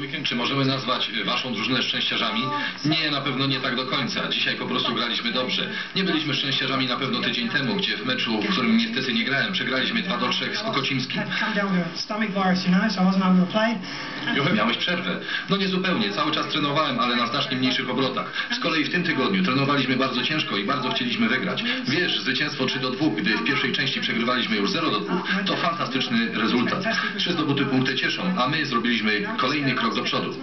Weekend, czy możemy nazwać y, waszą drużynę szczęściarzami? Nie, na pewno nie tak do końca. Dzisiaj po prostu graliśmy dobrze. Nie byliśmy szczęściarzami na pewno tydzień temu, gdzie w meczu, w którym niestety nie grałem, przegraliśmy 2 do 3 z play. Juchem, miałeś przerwę. No nie zupełnie, cały czas trenowałem, ale na znacznie mniejszych obrotach. Z kolei w tym tygodniu trenowaliśmy bardzo ciężko i bardzo chcieliśmy wygrać. Wiesz, zwycięstwo 3 do 2, gdy w pierwszej części przegrywaliśmy już 0 do 2, to fantastyczny rezultat. Trzy zdobyte punkty cieszą, a my zrobiliśmy kolejny krok do przodu.